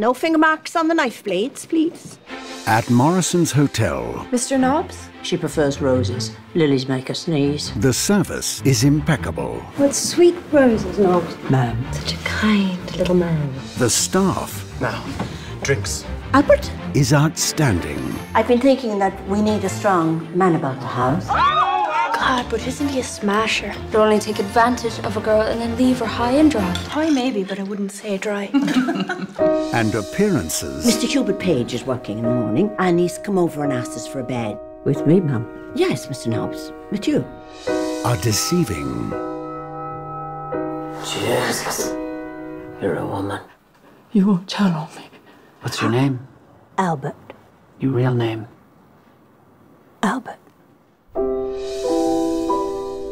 No finger marks on the knife blades, please. At Morrison's Hotel, Mr. Nobbs? She prefers roses. Lilies make her sneeze. the service is impeccable. With sweet roses, Nobbs. Ma'am. Such a kind little man. The staff Now, drinks. Albert? is outstanding. I've been thinking that we need a strong man about the house. Oh! God, but isn't he a smasher? He'll only take advantage of a girl and then leave her high and dry. High maybe, but I wouldn't say dry. And appearances Mr. Hubert Page is working in the morning and he's come over and asked us for a bed. With me, ma'am? Yes, Mr. Nobbs. With you. are deceiving. Jesus. You're a woman. You won't tell on me. What's your name? Albert. Your real name? Albert.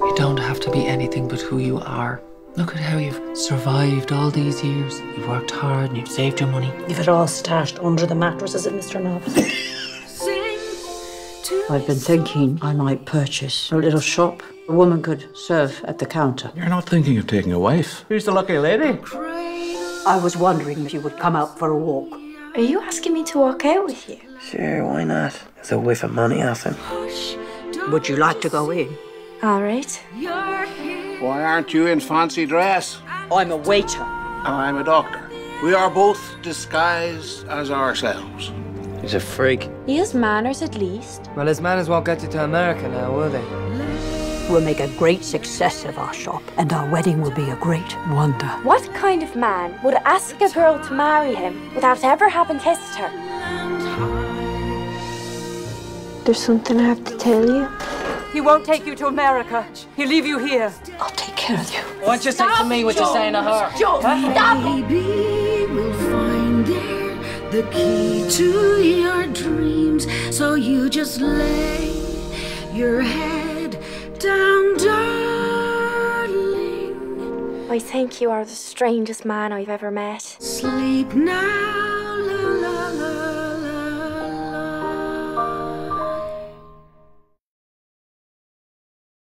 You don't have to be anything but who you are. Look at how you've survived all these years. You've worked hard and you've saved your money. You've it all stashed under the mattresses at Mr. Nobbs. I've been thinking I might purchase a little shop. A woman could serve at the counter. You're not thinking of taking a wife? Who's the lucky lady? I was wondering if you would come out for a walk. Are you asking me to walk out with you? Sure, why not? There's a whiff of money off him. Would you like to go in? All right. Why aren't you in fancy dress? I'm a waiter. And I'm a doctor. We are both disguised as ourselves. He's a freak. He has manners at least. Well, his manners won't get you to America now, will they? We'll make a great success of our shop, and our wedding will be a great wonder. What kind of man would ask a girl to marry him without ever having kissed her? There's something I have to tell you. He won't take you to America. He'll leave you here. I'll take care of you. Why don't you say to me what you're saying to her? Maybe we'll find there the key to your dreams. So you just lay your head down, darling. I think you are the strangest man I've ever met. Sleep now.